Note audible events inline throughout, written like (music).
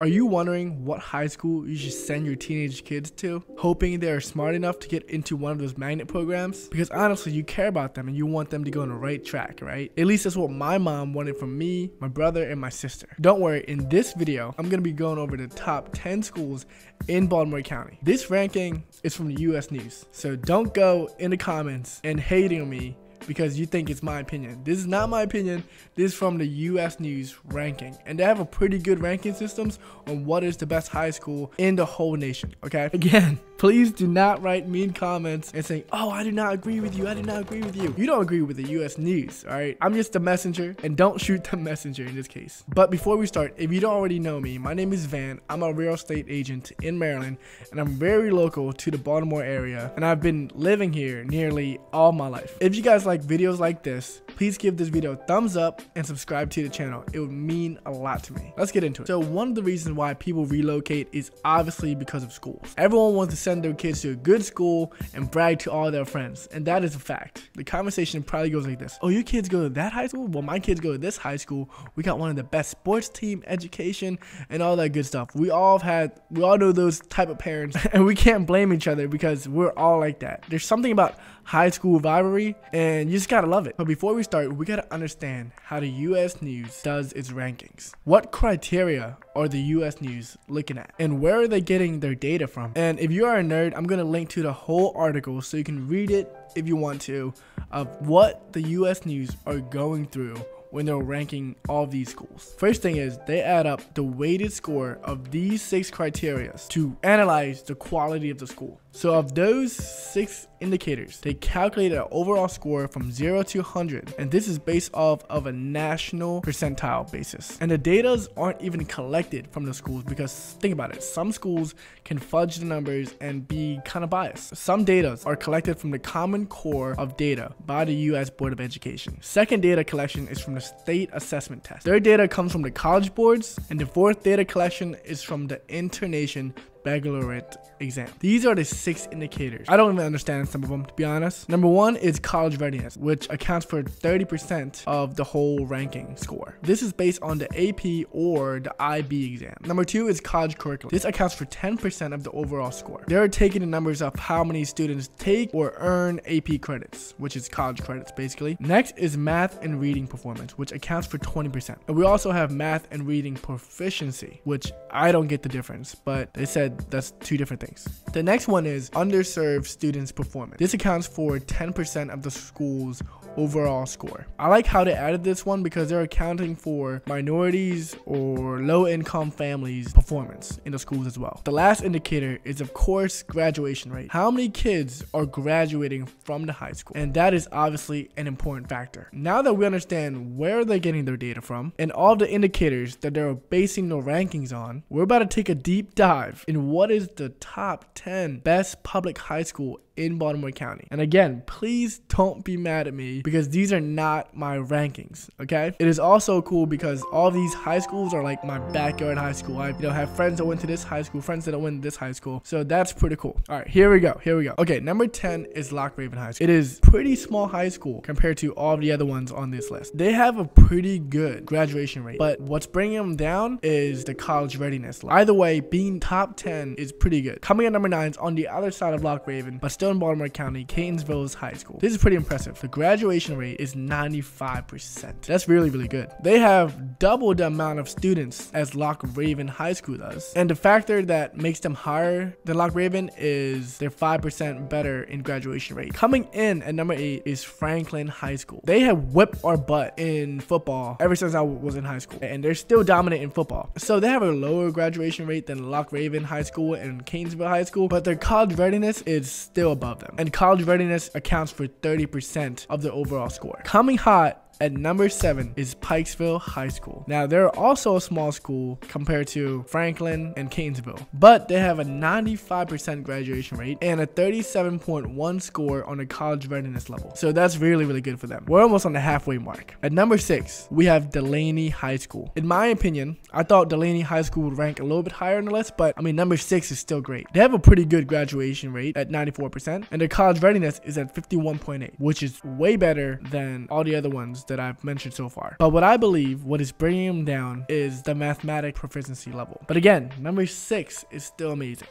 Are you wondering what high school you should send your teenage kids to, hoping they are smart enough to get into one of those magnet programs? Because honestly, you care about them and you want them to go on the right track, right? At least that's what my mom wanted from me, my brother, and my sister. Don't worry, in this video, I'm gonna be going over the top 10 schools in Baltimore County. This ranking is from the US News, so don't go in the comments and hating me because you think it's my opinion. This is not my opinion. This is from the US News ranking. And they have a pretty good ranking systems on what is the best high school in the whole nation. Okay. (laughs) Again, please do not write mean comments and saying, oh, I do not agree with you. I do not agree with you. You don't agree with the US News. All right. I'm just a messenger and don't shoot the (laughs) messenger in this case. But before we start, if you don't already know me, my name is Van. I'm a real estate agent in Maryland and I'm very local to the Baltimore area. And I've been living here nearly all my life. If you guys like videos like this, please give this video a thumbs up and subscribe to the channel. It would mean a lot to me. Let's get into it. So one of the reasons why people relocate is obviously because of schools. Everyone wants to send their kids to a good school and brag to all their friends. And that is a fact. The conversation probably goes like this. Oh, your kids go to that high school? Well, my kids go to this high school. We got one of the best sports team, education, and all that good stuff. We all have had, we all know those type of parents (laughs) and we can't blame each other because we're all like that. There's something about high school rivalry and you just gotta love it. But before we start, we gotta understand how the US News does its rankings. What criteria are the US News looking at? And where are they getting their data from? And if you are a nerd, I'm gonna link to the whole article so you can read it if you want to of what the US News are going through when they're ranking all these schools. First thing is they add up the weighted score of these six criterias to analyze the quality of the school. So of those six indicators, they calculate an overall score from 0 to 100, and this is based off of a national percentile basis. And the data aren't even collected from the schools because think about it, some schools can fudge the numbers and be kind of biased. Some data are collected from the Common Core of Data by the US Board of Education. Second data collection is from the State Assessment Test. Third data comes from the college boards, and the fourth data collection is from the Internation baccalaureate exam. These are the six indicators. I don't even understand some of them, to be honest. Number one is college readiness, which accounts for 30% of the whole ranking score. This is based on the AP or the IB exam. Number two is college curriculum. This accounts for 10% of the overall score. They're taking the numbers of how many students take or earn AP credits, which is college credits basically. Next is math and reading performance, which accounts for 20%. And we also have math and reading proficiency, which I don't get the difference, but they said that's two different things. The next one is underserved students performance. This accounts for 10% of the school's overall score. I like how they added this one because they're accounting for minorities or low income families performance in the schools as well. The last indicator is of course graduation rate. How many kids are graduating from the high school? And that is obviously an important factor. Now that we understand where they're getting their data from and all the indicators that they're basing their rankings on, we're about to take a deep dive in what is the top 10 best public high school in Baltimore County. And again, please don't be mad at me because these are not my rankings, okay? It is also cool because all these high schools are like my backyard high school. I you know have friends that went to this high school, friends that went to this high school. So that's pretty cool. All right, here we go. Here we go. Okay, number 10 is Loch Raven High School. It is pretty small high school compared to all the other ones on this list. They have a pretty good graduation rate, but what's bringing them down is the college readiness. Either way, being top 10 is pretty good. Coming at number 9 is on the other side of Loch Raven, but still in Baltimore County, Catonsville's high school. This is pretty impressive. The graduation rate is 95%. That's really, really good. They have double the amount of students as Loch Raven High School does. And the factor that makes them higher than Loch Raven is they're 5% better in graduation rate. Coming in at number 8 is Franklin High School. They have whipped our butt in football ever since I was in high school. And they're still dominant in football. So they have a lower graduation rate than Loch Raven High School and Catonsville High School, but their college readiness is still above them. And college readiness accounts for 30% of the overall score. Coming hot at number seven is Pikesville High School. Now, they're also a small school compared to Franklin and Catonsville, but they have a 95% graduation rate and a 37.1 score on the college readiness level. So that's really, really good for them. We're almost on the halfway mark. At number six, we have Dulaney High School. In my opinion, I thought Dulaney High School would rank a little bit higher on the list, but I mean, number six is still great. They have a pretty good graduation rate at 94%, and their college readiness is at 51.8, which is way better than all the other ones that I've mentioned so far. But what I believe, what is bringing them down is the mathematic proficiency level. But again, number six is still amazing.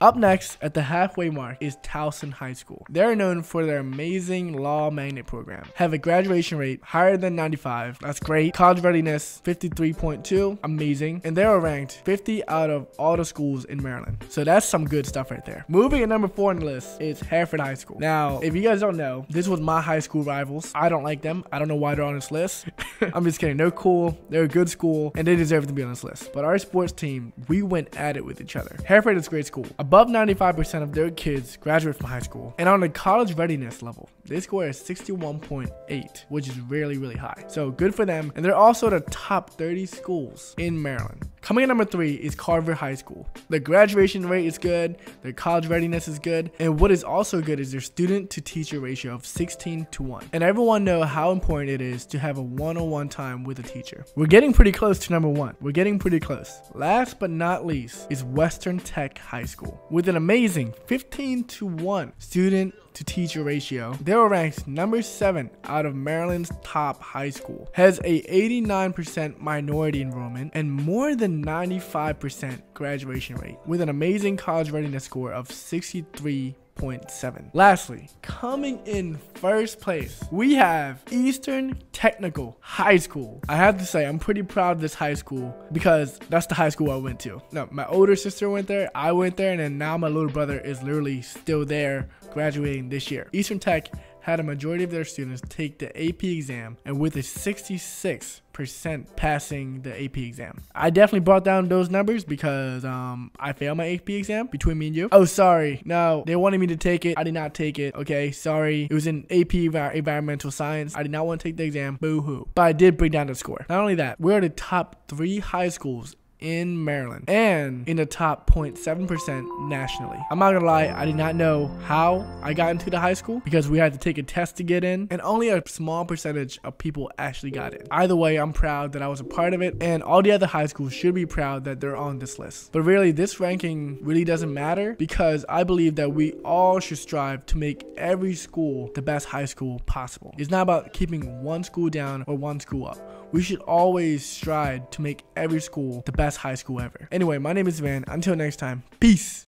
Up next, at the halfway mark, is Towson High School. They're known for their amazing law magnet program. Have a graduation rate higher than 95. That's great. College readiness 53.2. Amazing. And they're ranked 50 out of all the schools in Maryland. So that's some good stuff right there. Moving at number four on the list is Hereford High School. Now, if you guys don't know, this was my high school rivals. I don't like them. I don't know why they're on this list. (laughs) I'm just kidding. They're cool. They're a good school and they deserve to be on this list. But our sports team, we went at it with each other. Hereford is a great school. Above 95% of their kids graduate from high school. And on the college readiness level, they score is 61.8, which is really, really high. So good for them. And they're also the top 30 schools in Maryland. Coming in number three is Carver High School. The graduation rate is good, their college readiness is good, and what is also good is their student to teacher ratio of 16 to 1. And everyone know how important it is to have a one-on-one time with a teacher. We're getting pretty close to number one. We're getting pretty close. Last but not least is Western Tech High School with an amazing 15 to 1 student to teacher ratio. They were ranked number 7 out of Maryland's top high school. Has a 89% minority enrollment and more than 95% graduation rate with an amazing college readiness score of 63 0.7. Lastly, coming in first place, we have Eastern Technical High School. I have to say, I'm pretty proud of this high school because that's the high school I went to. No, my older sister went there, I went there, and then now my little brother is literally still there graduating this year. Eastern Tech had a majority of their students take the AP exam and with a 66 percent passing the AP exam. I definitely brought down those numbers because um I failed my AP exam between me and you. Oh sorry. No, they wanted me to take it. I did not take it. Okay, sorry. It was in AP environmental science. I did not want to take the exam. Boo hoo. But I did bring down the score. Not only that, we're the top three high schools in Maryland and in the top 0.7% nationally. I'm not gonna lie, I did not know how I got into the high school because we had to take a test to get in, and only a small percentage of people actually got in. Either way, I'm proud that I was a part of it, and all the other high schools should be proud that they're on this list. But really, this ranking really doesn't matter because I believe that we all should strive to make every school the best high school possible. It's not about keeping one school down or one school up. We should always strive to make every school the best high school ever. Anyway, my name is Van. Until next time, peace.